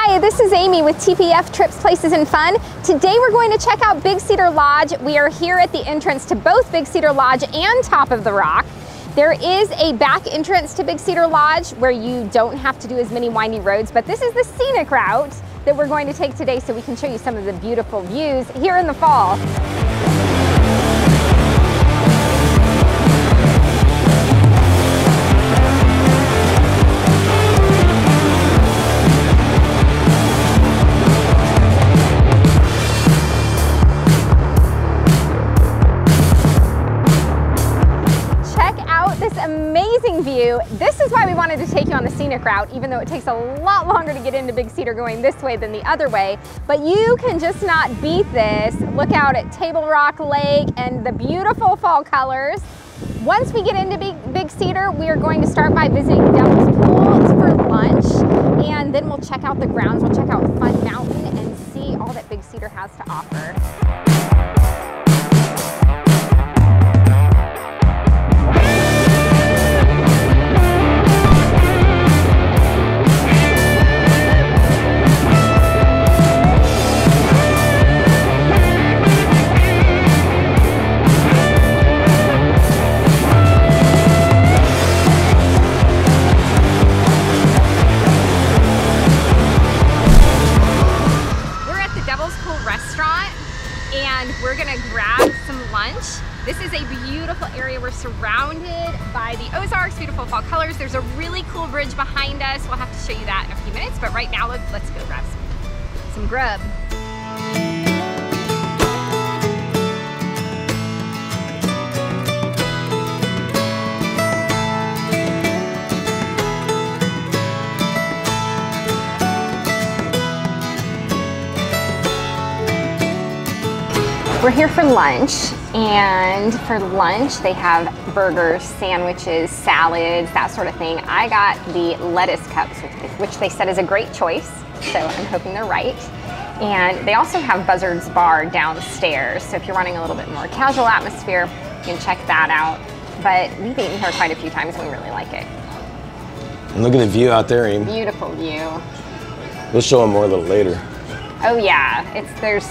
Hi, this is Amy with TPF Trips, Places, and Fun. Today we're going to check out Big Cedar Lodge. We are here at the entrance to both Big Cedar Lodge and Top of the Rock. There is a back entrance to Big Cedar Lodge where you don't have to do as many windy roads, but this is the scenic route that we're going to take today so we can show you some of the beautiful views here in the fall. This is why we wanted to take you on the scenic route, even though it takes a lot longer to get into Big Cedar going this way than the other way. But you can just not beat this. Look out at Table Rock Lake and the beautiful fall colors. Once we get into Big, Big Cedar, we are going to start by visiting Devil's Pool for lunch, and then we'll check out the grounds. We'll check out Fun Mountain and see all that Big Cedar has to offer. This is a beautiful area. We're surrounded by the Ozarks, beautiful fall colors. There's a really cool bridge behind us. We'll have to show you that in a few minutes, but right now, let's go grab some, some grub. We're here for lunch, and for lunch they have burgers, sandwiches, salads, that sort of thing. I got the lettuce cups, which they said is a great choice, so I'm hoping they're right. And they also have Buzzards Bar downstairs, so if you're running a little bit more casual atmosphere, you can check that out. But we've eaten here quite a few times and we really like it. And look at the view out there, Aim. Beautiful view. We'll show them more a little later. Oh yeah, it's there's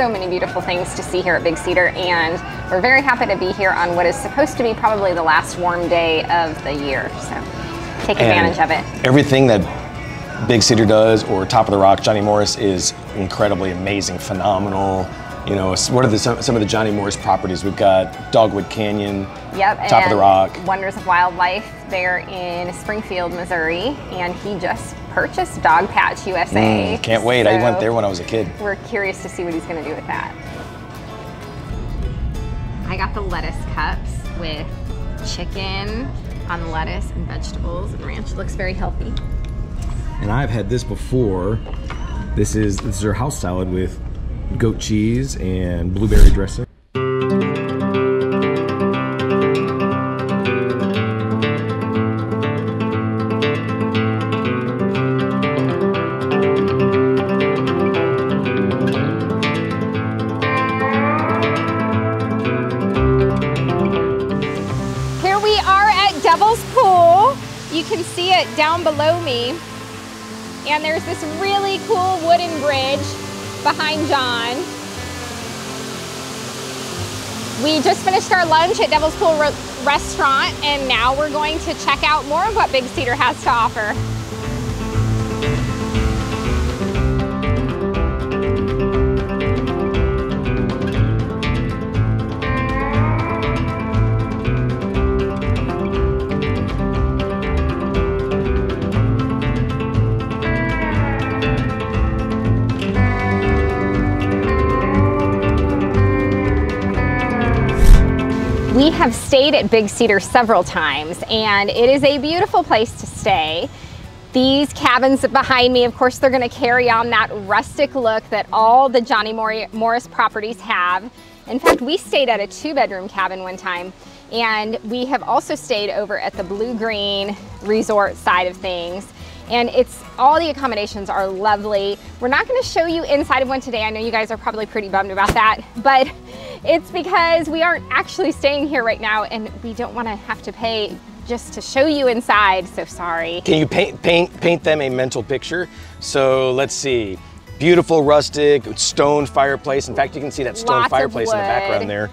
so many beautiful things to see here at Big Cedar and we're very happy to be here on what is supposed to be probably the last warm day of the year. So take advantage and of it. Everything that Big Cedar does or Top of the Rock, Johnny Morris is incredibly amazing, phenomenal. You know, what are the, some, some of the Johnny Morris properties? We've got Dogwood Canyon, yep, Top of the Rock. Wonders of Wildlife there in Springfield, Missouri, and he just purchased Dogpatch USA. Mm, can't wait. So I went there when I was a kid. We're curious to see what he's going to do with that. I got the lettuce cups with chicken on lettuce and vegetables and ranch. It looks very healthy. And I've had this before. This is this is our house salad with goat cheese and blueberry dressing. Here we are at Devil's Pool. You can see it down below me. And there's this really cool wooden bridge behind John. We just finished our lunch at Devil's Pool Re Restaurant and now we're going to check out more of what Big Cedar has to offer. Have stayed at Big Cedar several times and it is a beautiful place to stay. These cabins behind me, of course, they're gonna carry on that rustic look that all the Johnny Morris properties have. In fact, we stayed at a two bedroom cabin one time and we have also stayed over at the Bluegreen Resort side of things and it's all the accommodations are lovely. We're not gonna show you inside of one today. I know you guys are probably pretty bummed about that, but it's because we aren't actually staying here right now and we don't wanna have to pay just to show you inside, so sorry. Can you paint, paint, paint them a mental picture? So let's see. Beautiful rustic stone fireplace. In fact, you can see that stone Lots fireplace in the background there.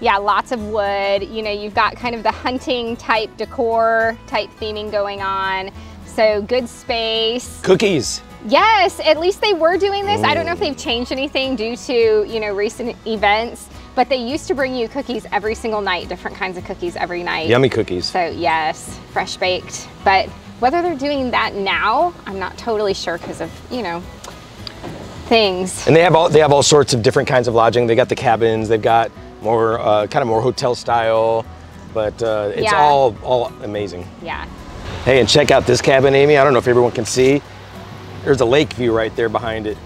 Yeah, lots of wood. You know, you've got kind of the hunting type decor type theming going on. So good space. Cookies. Yes, at least they were doing this. I don't know if they've changed anything due to, you know, recent events, but they used to bring you cookies every single night, different kinds of cookies every night. Yummy cookies. So yes, fresh baked. But whether they're doing that now, I'm not totally sure because of, you know, things. And they have all they have all sorts of different kinds of lodging. They got the cabins. They've got more uh, kind of more hotel style, but uh, it's Yeah. all all amazing. Yeah. Hey, and check out this cabin, Amy. I don't know if everyone can see. There's a lake view right there behind it.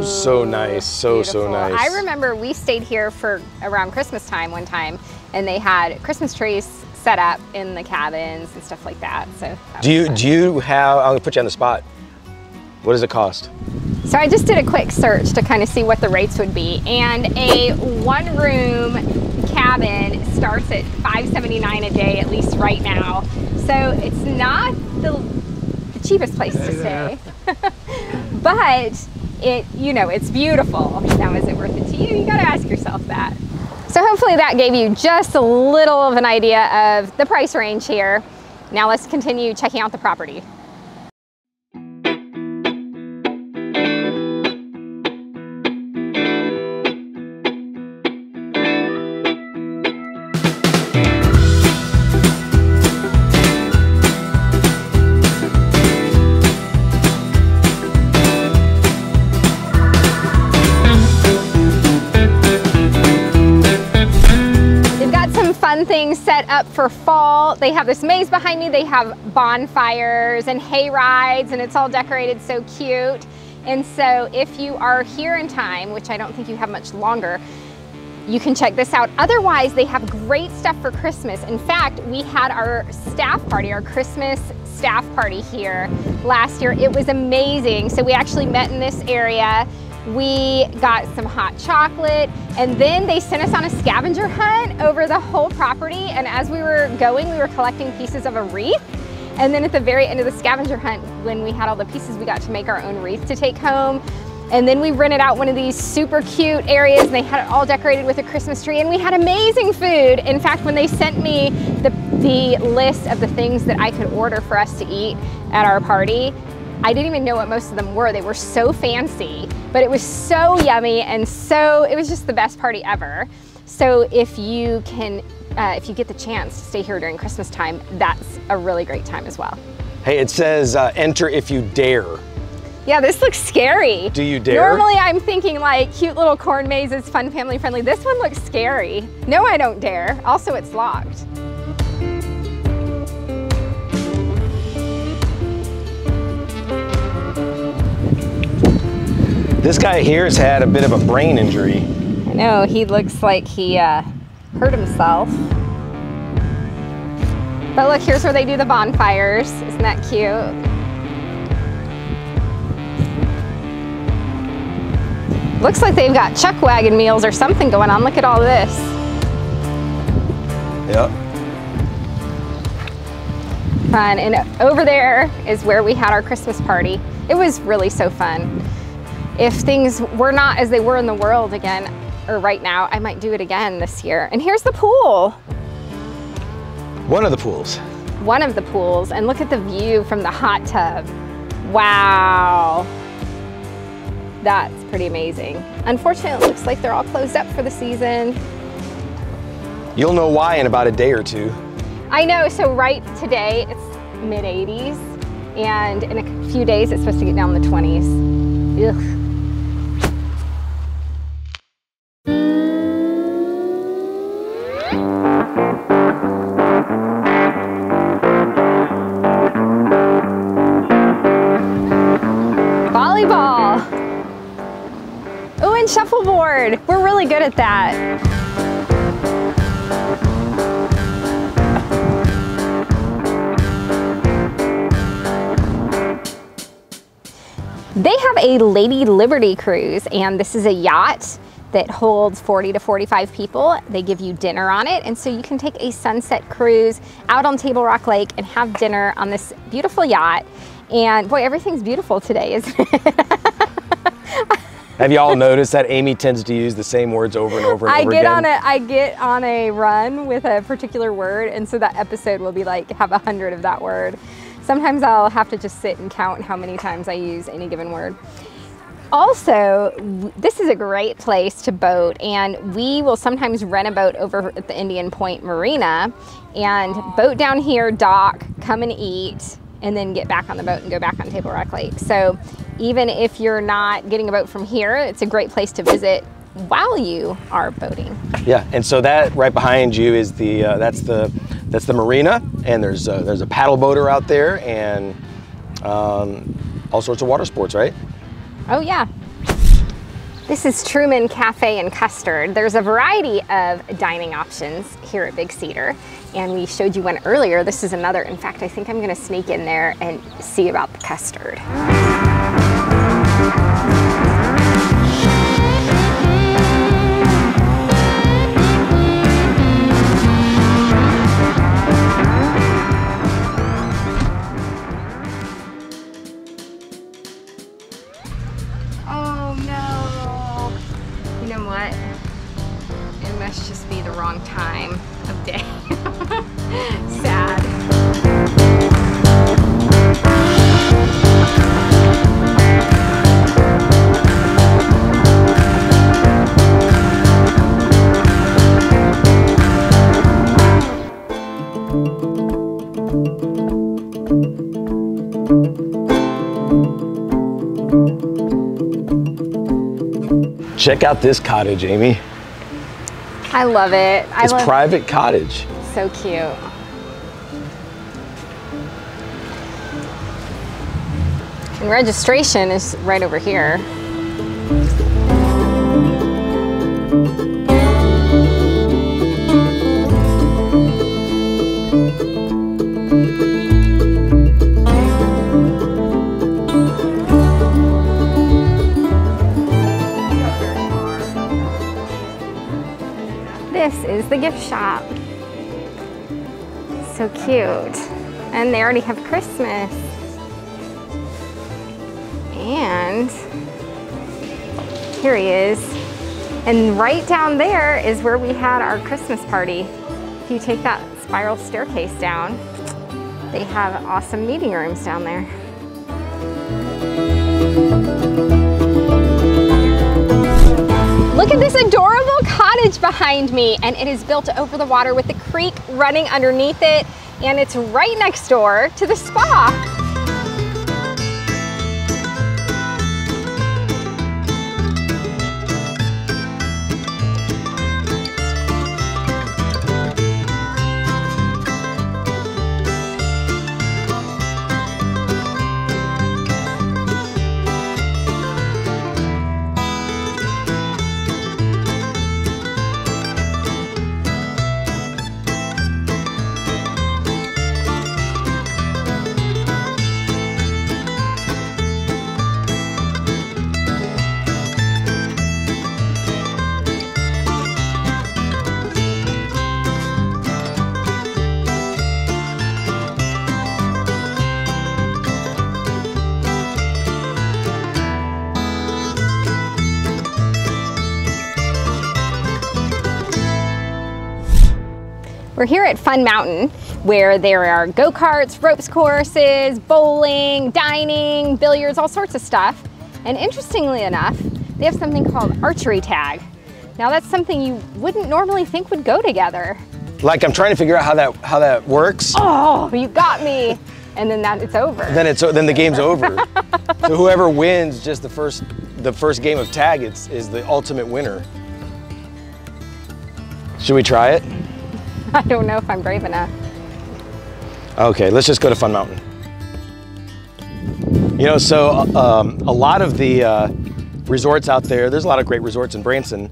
Ooh, so nice, so so nice. I remember we stayed here for around Christmas time one time, and they had Christmas trees set up in the cabins and stuff like that. So that Do you fun. do you have? I'm gonna put you on the spot. What does it cost? So I just did a quick search to kind of see what the rates would be, and a one-room cabin starts at 5.79 a day, at least right now. So it's not the, the cheapest place to stay, but it, you know, it's beautiful. Now, is it worth it to you? You got to ask yourself that. So hopefully that gave you just a little of an idea of the price range here. Now let's continue checking out the property. Things set up for fall. They have this maze behind me. They have bonfires and hay rides, and it's all decorated so cute. And so if you are here in time, which I don't think you have much longer, you can check this out. Otherwise, they have great stuff for Christmas. In fact, we had our staff party, our Christmas staff party here last year. It was amazing. So we actually met in this area. We got some hot chocolate and then they sent us on a scavenger hunt over the whole property. And as we were going, we were collecting pieces of a wreath. And then at the very end of the scavenger hunt, when we had all the pieces, we got to make our own wreath to take home. And then we rented out one of these super cute areas and they had it all decorated with a Christmas tree and we had amazing food. In fact, when they sent me the, the list of the things that I could order for us to eat at our party, I didn't even know what most of them were. They were so fancy, but it was so yummy and so, it was just the best party ever. So if you can, uh, if you get the chance to stay here during Christmas time, that's a really great time as well. Hey, it says uh, enter if you dare. Yeah, this looks scary. Do you dare? Normally I'm thinking like cute little corn mazes, fun family friendly. This one looks scary. No, I don't dare. Also, it's locked. This guy here has had a bit of a brain injury. I know, he looks like he uh, hurt himself. But look, here's where they do the bonfires. Isn't that cute? Looks like they've got chuck wagon meals or something going on. Look at all this. Yep. fun. And over there is where we had our Christmas party. It was really so fun. If things were not as they were in the world again, or right now, I might do it again this year. And here's the pool, One of the pools. one of the pools, and look at the view from the hot tub. Wow. That's pretty amazing. Unfortunately, it looks like they're all closed up for the season. You'll know why in about a day or two. I know, so right today it's mid 80s, and in a few days it's supposed to get down in the 20s. Ugh. Shuffleboard. We're really good at that. They have a Lady Liberty cruise, and this is a yacht that holds 40 to 45 people. They give you dinner on it. And so you can take a sunset cruise out on Table Rock Lake and have dinner on this beautiful yacht. And boy, everything's beautiful today, isn't it? Have you all noticed that Amy tends to use the same words over and over and I over get again? on a I get on a run with a particular word, and so that episode will be like have a hundred of that word. Sometimes I'll have to just sit and count how many times I use any given word. Also, this is a great place to boat, and we will sometimes rent a boat over at the Indian Point Marina and boat down here, dock, come and eat, and then get back on the boat and go back on Table Rock Lake. So, even if you're not getting a boat from here, it's a great place to visit while you are boating. Yeah, and so that right behind you is the uh, that's the that's the marina, and there's a, there's a paddle boater out there, and um, all sorts of water sports, right? Oh, yeah. This is Truman Cafe and Custard. There's a variety of dining options here at Big Cedar, and we showed you one earlier. This is another. In fact, I think I'm going to sneak in there and see about the custard. Oh Check out this cottage, Amy. I love it. I It's love private cottage. so cute. And registration is right over here. The gift shop. So cute. And they already have Christmas. And here he is. And right down there is where we had our Christmas party. If you take that spiral staircase down, they have awesome meeting rooms down there. Look at this adorable cottage behind me, and it is built over the water with the creek running underneath it, and it's right next door to the spa. We're here at Fun Mountain, where there are go-karts, ropes courses, bowling, dining, billiards, all sorts of stuff. And interestingly enough, they have something called archery tag. Now that's something you wouldn't normally think would go together. Like I'm trying to figure out how that how that works. Oh, you got me. And then that it's over. Then it's then the game's over. so whoever wins just the first the first game of tag it's, is the ultimate winner. Should we try it? I don't know if I'm brave enough. Okay, let's just go to Fun Mountain. You know, so um, a lot of the uh, resorts out there, there's a lot of great resorts in Branson,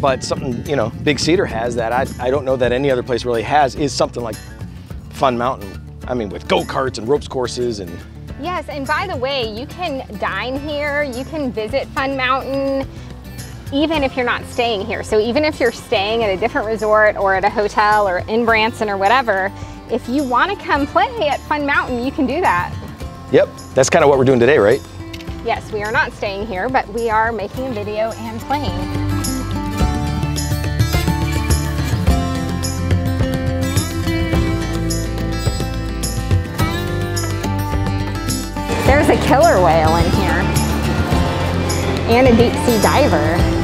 but something, you know, Big Cedar has that I, I don't know that any other place really has is something like Fun Mountain. I mean, with go-karts and ropes courses and Yes, and by the way, you can dine here, you can visit Fun Mountain. Even if you're not staying here. So even if you're staying at a different resort or at a hotel or in Branson or whatever, if you want to come play at Fun Mountain, you can do that. Yep, that's kind of what we're doing today, right? Yes, we are not staying here, but we are making a video and playing. There's a killer whale in here and a deep sea diver.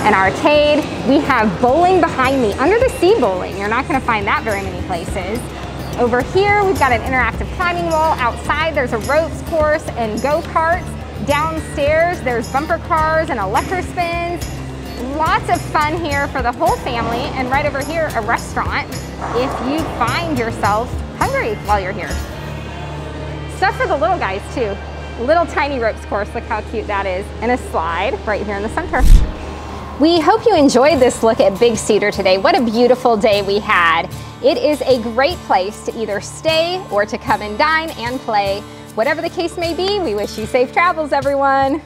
An arcade. We have bowling behind me, under the sea bowling. You're not gonna find that very many places. Over here, we've got an interactive climbing wall. Outside, there's a ropes course and go-karts. Downstairs, there's bumper cars and electro spins. Lots of fun here for the whole family. And right over here, a restaurant if you find yourself hungry while you're here. Stuff for the little guys too. Little tiny ropes course, look how cute that is. And a slide right here in the center. We hope you enjoyed this look at Big Cedar today. What a beautiful day we had. It is a great place to either stay or to come and dine and play. Whatever the case may be, we wish you safe travels, everyone.